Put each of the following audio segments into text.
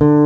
you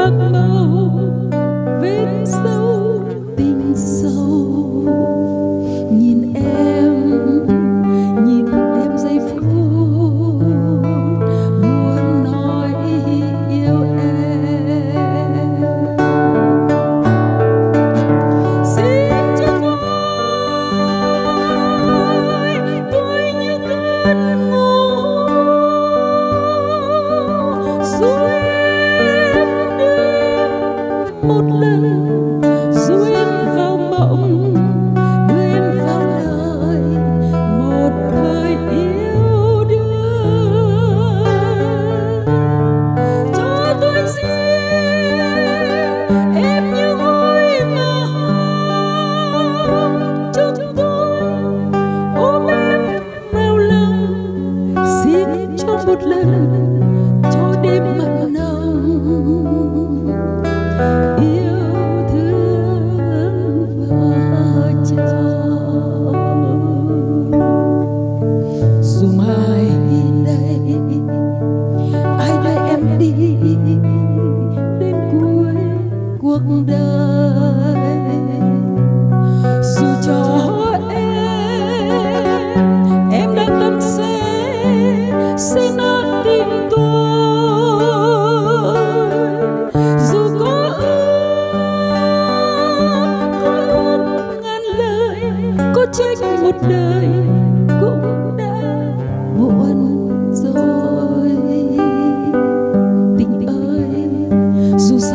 một lần, dù em vào mộng đưa em vào đời một thời yêu đương. Cho tôi riêng em như ngôi mà hồng. Chúng tôi ôm em vào lòng xin cho một lần.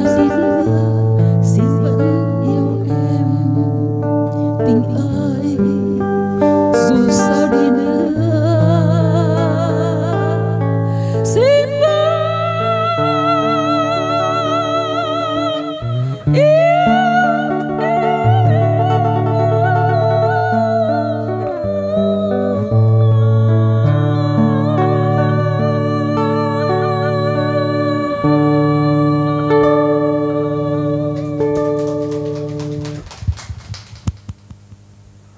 Susie